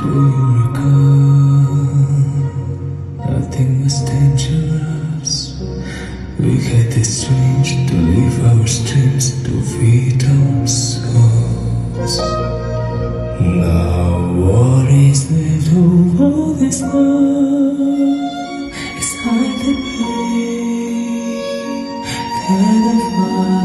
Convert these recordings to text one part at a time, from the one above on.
Do you recall? Nothing was dangerous. We had this strange to leave our streams to feed our souls. Now what is left of all this love? It's hard to pain that I find.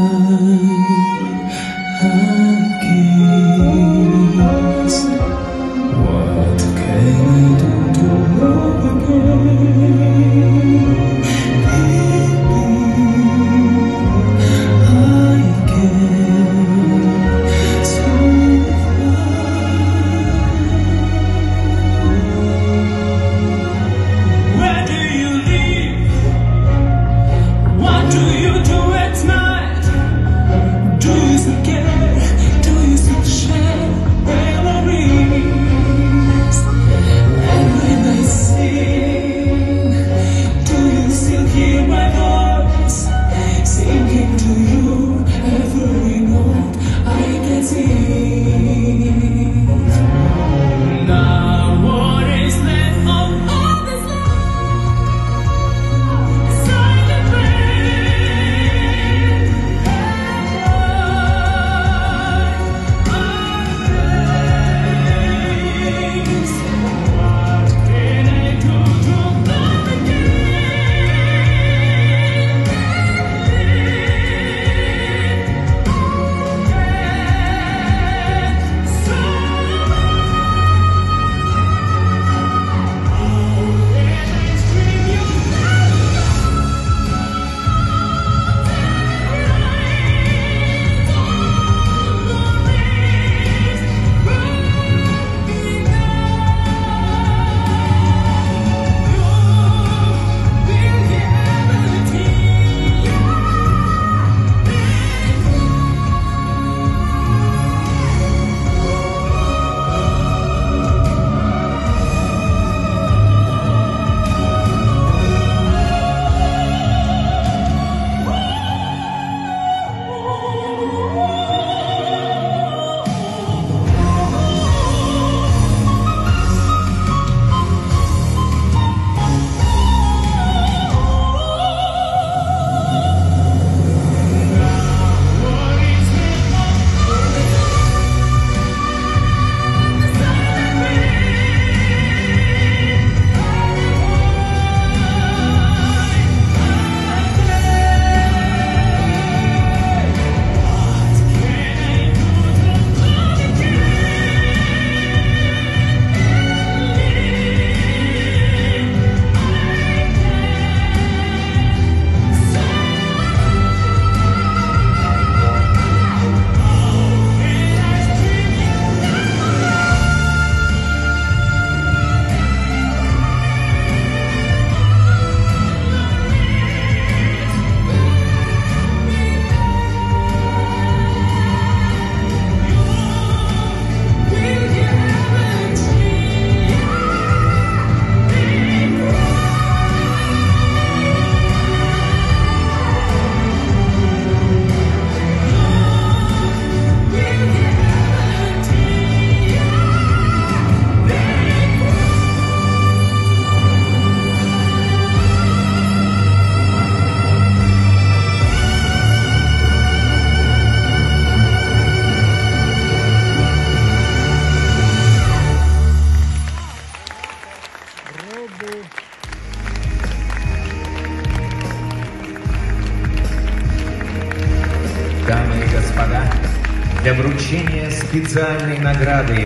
Дамы и господа, для вручения специальной награды